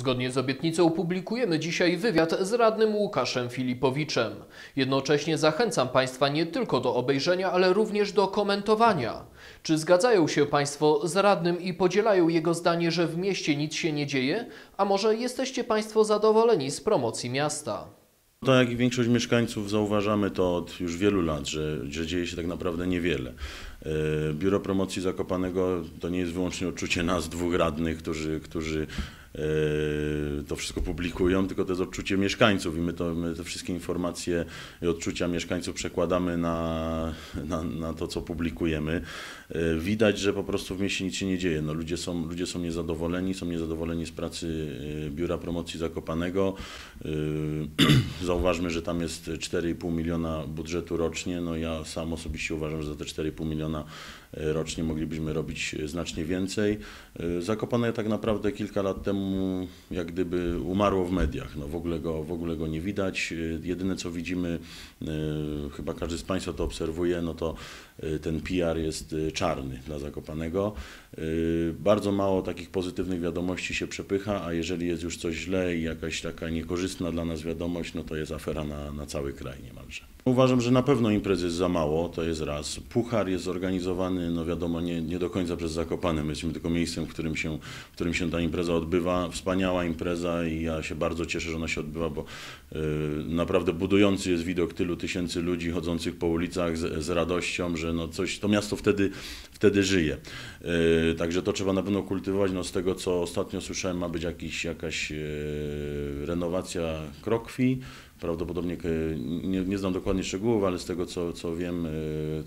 Zgodnie z obietnicą publikujemy dzisiaj wywiad z radnym Łukaszem Filipowiczem. Jednocześnie zachęcam Państwa nie tylko do obejrzenia, ale również do komentowania. Czy zgadzają się Państwo z radnym i podzielają jego zdanie, że w mieście nic się nie dzieje? A może jesteście Państwo zadowoleni z promocji miasta? Tak jak i większość mieszkańców zauważamy to od już wielu lat, że, że dzieje się tak naprawdę niewiele. E, Biuro Promocji Zakopanego to nie jest wyłącznie odczucie nas, dwóch radnych, którzy, którzy to wszystko publikują, tylko to jest odczucie mieszkańców i my, to, my te wszystkie informacje i odczucia mieszkańców przekładamy na, na, na to, co publikujemy. E, Widać, że po prostu w mieście nic się nie dzieje. No, ludzie, są, ludzie są niezadowoleni, są niezadowoleni z pracy e, Biura Promocji Zakopanego. Zauważmy, że tam jest 4,5 miliona budżetu rocznie. No ja sam osobiście uważam, że za te 4,5 miliona rocznie moglibyśmy robić znacznie więcej. Zakopane tak naprawdę kilka lat temu jak gdyby umarło w mediach. No w ogóle go, w ogóle go nie widać. E, Jedyne co widzimy, e, chyba każdy z Państwa to obserwuje, no to e, ten PR jest czarny dla Zakopanego. E, Bardzo mało takich pozytywnych wiadomości się przepycha, a jeżeli jest już coś źle i jakaś taka niekorzystna dla nas wiadomość, no to jest afera na, na cały kraj niemalże. Uważam, że na pewno imprez jest za mało, to jest raz. Puchar jest zorganizowany, no wiadomo, nie, nie do końca przez Zakopane. My jesteśmy tylko miejscem, w którym, się, w którym się ta impreza odbywa. Wspaniała impreza i ja się bardzo cieszę, że ona się odbywa, bo y, naprawdę budujący jest widok tylu tysięcy ludzi chodzących po ulicach z, z radością, że no coś, to miasto wtedy, wtedy żyje. Y, także to trzeba na pewno kultywować. No z tego, co ostatnio słyszałem, ma być jakiś, jakaś y, renowacja krokwi. Prawdopodobnie e, nie, nie znam dokładnie szczegółów, ale z tego co, co wiem, e,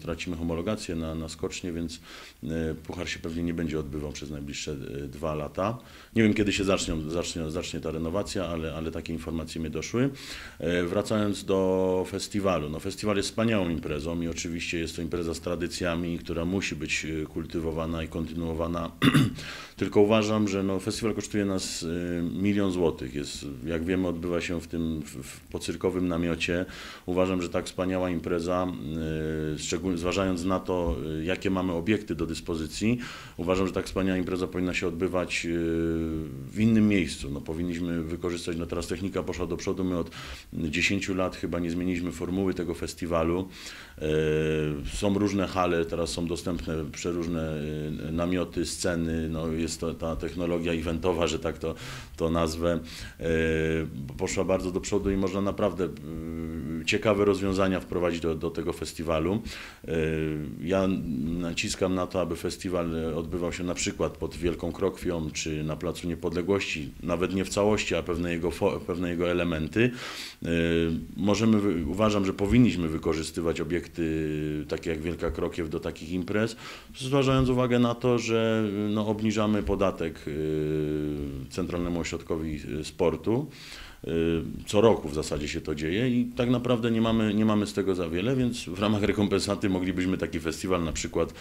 tracimy homologację na, na skocznie, więc e, puchar się pewnie nie będzie odbywał przez najbliższe e, dwa lata. Nie wiem kiedy się zacznie, zacznie, zacznie ta renowacja, ale, ale takie informacje mi doszły. E, Wracając do festiwalu. No, festiwal jest wspaniałą imprezą i oczywiście jest to impreza z tradycjami, która musi być e, kultywowana i kontynuowana. Tylko uważam, że no, festiwal kosztuje nas e, milion złotych. Jest, jak wiemy, odbywa się w tym w, pocyrkowym namiocie. Uważam, że tak wspaniała impreza, e, szczególnie zważając na to, e, jakie mamy obiekty do dyspozycji, uważam, że tak wspaniała impreza powinna się odbywać w innym miejscu. No, powinniśmy wykorzystać, no teraz technika poszła do przodu, my od 10 lat chyba nie zmieniliśmy formuły tego festiwalu. Są różne hale, teraz są dostępne przeróżne e, namioty, sceny, no jest to ta technologia eventowa, że tak to, to nazwę, e, poszła bardzo do przodu i można naprawdę e, ciekawe rozwiązania wprowadzić do, do tego festiwalu. E, Ja naciskam na to, aby festiwal odbywał się na przykład pod Wielką Krokwią czy na Placu Niepodległości, nawet nie w całości, a pewne jego, pewne jego elementy. Możemy, uważam, że powinniśmy wykorzystywać obiekty takie jak Wielka Krokiew do takich imprez, zważając uwagę na to, że no, obniżamy podatek e, Centralnemu Ośrodkowi Sportu. Y, Co roku w zasadzie się to dzieje i tak naprawdę nie mamy, nie mamy z tego za wiele, więc w ramach rekompensaty moglibyśmy taki festiwal na przykład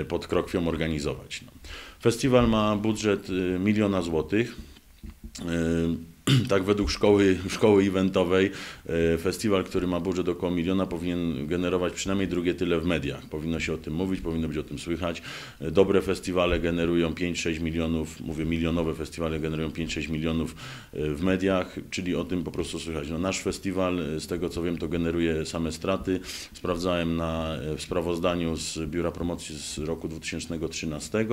y, pod Krokwią organizować. No. Festiwal ma budżet y, miliona złotych. Tak, według szkoły, szkoły eventowej y, festiwal, który ma budżet około miliona, powinien generować przynajmniej drugie tyle w mediach. Powinno się o tym mówić, powinno być o tym słychać. Y, Dobre festiwale generują 5-6 milionów, mówię milionowe festiwale generują 5-6 milionów y, w mediach, czyli o tym po prostu słychać. No, nasz festiwal, z tego co wiem, to generuje same straty. Sprawdzałem na, w sprawozdaniu z Biura Promocji z roku 2013.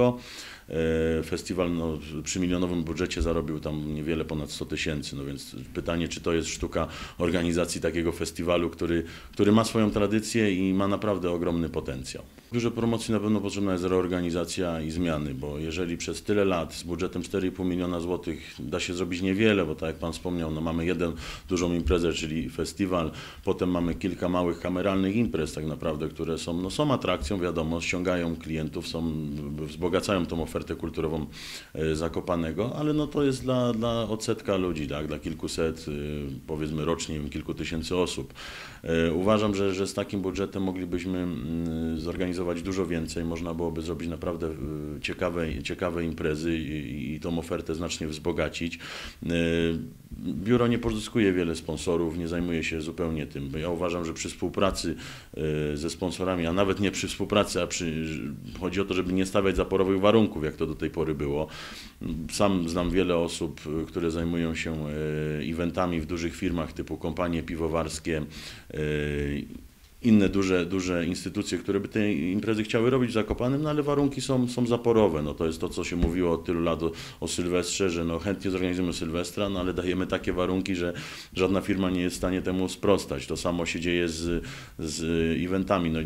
E, Festiwal no, przy milionowym budżecie zarobił tam niewiele ponad 100 tysięcy, no więc pytanie, czy to jest sztuka organizacji takiego festiwalu, który, który ma swoją tradycję i ma naprawdę ogromny potencjał. Biurze promocji na pewno potrzebna jest reorganizacja i zmiany, bo jeżeli przez tyle lat z budżetem 4,5 miliona złotych da się zrobić niewiele, bo tak jak Pan wspomniał, no mamy jeden dużą imprezę, czyli festiwal, potem mamy kilka małych kameralnych imprez tak naprawdę, które są, no, są atrakcją, wiadomo, ściągają klientów, są, wzbogacają tą ofertę kulturową e, Zakopanego, ale no to jest dla, dla odsetka ludzi, tak, dla kilkuset, e, powiedzmy rocznie, kilku tysięcy osób. E, Uważam, że, że z takim budżetem moglibyśmy mm, zorganizować zorganizować dużo więcej, można byłoby zrobić naprawdę y, ciekawe, ciekawe imprezy i, i tą ofertę znacznie wzbogacić. Y, Biuro nie pozyskuje wiele sponsorów, nie zajmuje się zupełnie tym. Ja uważam, że przy współpracy y, ze sponsorami, a nawet nie przy współpracy, a przy, chodzi o to, żeby nie stawiać zaporowych warunków, jak to do tej pory było. Sam znam wiele osób, które zajmują się eventami w dużych firmach typu kompanie piwowarskie, inne duże, duże instytucje, które by te imprezy chciały robić w Zakopanem, no ale warunki są, są zaporowe. No to jest to, co się mówiło od tylu lat o, o Sylwestrze, że no chętnie zorganizujemy Sylwestra, no ale dajemy takie warunki, że żadna firma nie jest w stanie temu sprostać. To samo się dzieje z, z eventami. No,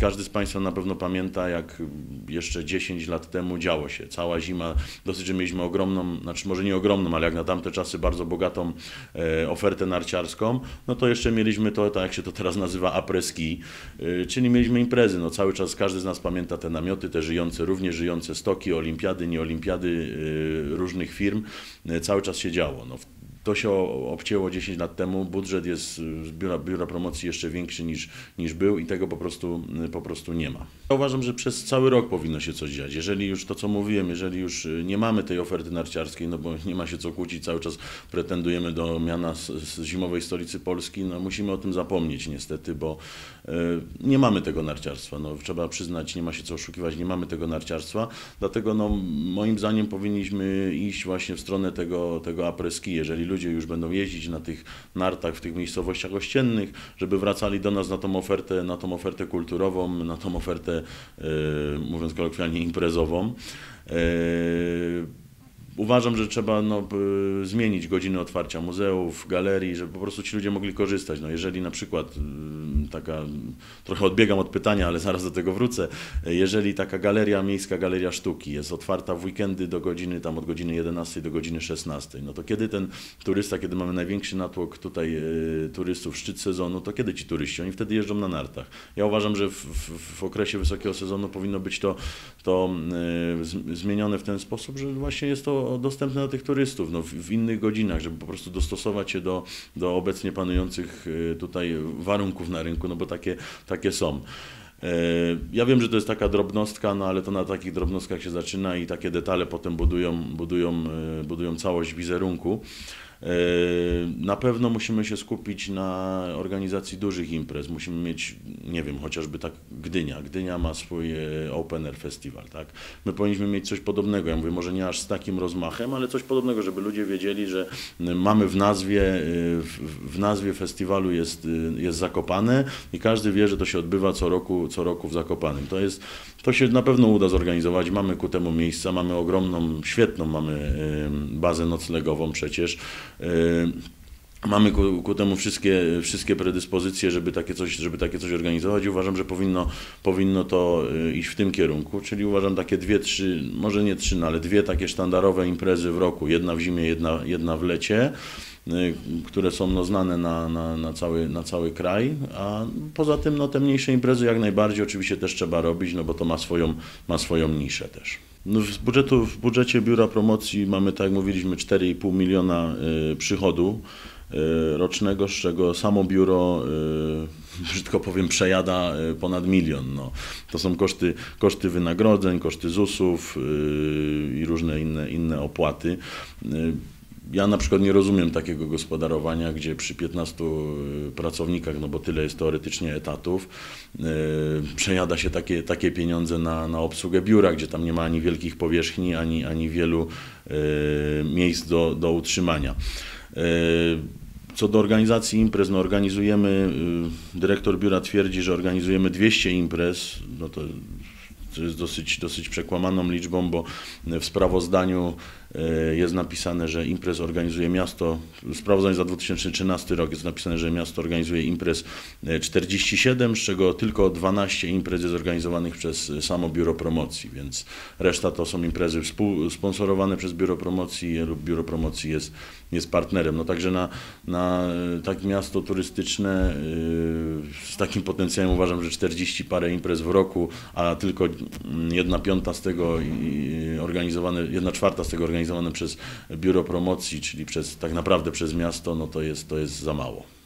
każdy z Państwa na pewno pamięta, jak jeszcze 10 lat temu działo się. Cała zima, dosyć, że mieliśmy ogromną, znaczy może nie ogromną, ale jak na tamte czasy bardzo bogatą e, ofertę narciarską, no to jeszcze mieliśmy to, tak jak się to teraz nazywa, apreski, y, czyli mieliśmy imprezy. No cały czas każdy z nas pamięta te namioty, te żyjące, również żyjące stoki, olimpiady, nieolimpiady y, różnych firm. Y, Cały czas się działo. No, to się obcięło 10 lat temu. Budżet jest y, z biura, biura promocji jeszcze większy niż, niż był i tego po prostu, y, po prostu nie ma. Uważam, że przez cały rok powinno się coś dziać. Jeżeli już to, co mówiłem, jeżeli już y, nie mamy tej oferty narciarskiej, no bo nie ma się co kłócić, cały czas pretendujemy do miana z, z zimowej stolicy Polski, no musimy o tym zapomnieć niestety, bo y, nie mamy tego narciarstwa. No, trzeba przyznać, nie ma się co oszukiwać, nie mamy tego narciarstwa. Dlatego no, moim zdaniem powinniśmy iść właśnie w stronę tego, tego après-ski. Jeżeli ludzie już będą jeździć na tych nartach w tych miejscowościach ościennych, żeby wracali do nas na tą ofertę, na tą ofertę kulturową, na tą ofertę, y, mówiąc kolokwialnie, imprezową. Uważam, że trzeba no, zmienić godziny otwarcia muzeów, galerii, żeby po prostu ci ludzie mogli korzystać. No, jeżeli na przykład y, taka, trochę odbiegam od pytania, ale zaraz do tego wrócę, jeżeli taka galeria, miejska galeria sztuki jest otwarta w weekendy do godziny, tam od godziny 11 do godziny 16, no to kiedy ten turysta, kiedy mamy największy natłok tutaj y, turystów, szczyt sezonu, to kiedy ci turyści? Oni wtedy jeżdżą na nartach. Ja uważam, że w, w, w okresie wysokiego sezonu powinno być to, to y, zmienione w ten sposób, że właśnie jest to dostępne dla tych turystów no, w, w innych godzinach, żeby po prostu dostosować się do, do obecnie panujących y, tutaj warunków na rynku, no bo takie, takie są. E, Ja wiem, że to jest taka drobnostka, no ale to na takich drobnostkach się zaczyna i takie detale potem budują, budują, e, budują całość wizerunku. E, Na pewno musimy się skupić na organizacji dużych imprez. Musimy mieć, nie wiem, chociażby tak Gdynia. Gdynia ma swój Open Air Festival, tak? My powinniśmy mieć coś podobnego. Ja mówię, może nie aż z takim rozmachem, ale coś podobnego, żeby ludzie wiedzieli, że mamy w nazwie, e, w, nazwie festiwalu jest, e, jest Zakopane i każdy wie, że to się odbywa co roku, co roku w Zakopanem. To jest, to się na pewno uda zorganizować. Mamy ku temu miejsca, mamy ogromną, świetną mamy bazę noclegową przecież. E, Mamy ku, ku temu wszystkie, wszystkie predyspozycje, żeby takie, coś, żeby takie coś organizować i uważam, że powinno, powinno to y, iść w tym kierunku, czyli uważam takie dwie, trzy, może nie trzy, no, ale dwie takie sztandarowe imprezy w roku, jedna w zimie, jedna, jedna w lecie, y, które są no, znane na, na, na, cały, na cały kraj, a poza tym no, te mniejsze imprezy jak najbardziej oczywiście też trzeba robić, no bo to ma swoją, ma swoją niszę też. No, z budżetu, w budżecie Biura Promocji mamy, tak jak mówiliśmy, 4,5 miliona y, przychodu y, rocznego, z czego samo biuro, brzydko powiem, przejada y, ponad milion. No. To są koszty, koszty wynagrodzeń, koszty ZUS-ów i różne inne, inne opłaty. Y, ja na przykład nie rozumiem takiego gospodarowania, gdzie przy 15 pracownikach, no bo tyle jest teoretycznie etatów, yy, przejada się takie, takie pieniądze na, na obsługę biura, gdzie tam nie ma ani wielkich powierzchni, ani, ani wielu yy, miejsc do, do utrzymania. Yy, co do organizacji imprez, no organizujemy, yy, dyrektor biura twierdzi, że organizujemy 200 imprez, no to to jest dosyć, dosyć przekłamaną liczbą, bo w sprawozdaniu jest napisane, że imprez organizuje miasto, w sprawozdaniu za 2013 rok jest napisane, że miasto organizuje imprez e, 47, z czego tylko 12 imprez jest organizowanych przez samo Biuro Promocji, więc reszta to są imprezy współsponsorowane przez Biuro Promocji lub Biuro Promocji jest, jest partnerem. No także na, na takie miasto turystyczne e, z takim potencjałem uważam, że 40 parę imprez w roku, a tylko mm, jedna piąta z tego organizowane, jedna czwarta z tego organizowane przez Biuro Promocji, czyli przez, tak naprawdę przez miasto, no to jest, to jest za mało.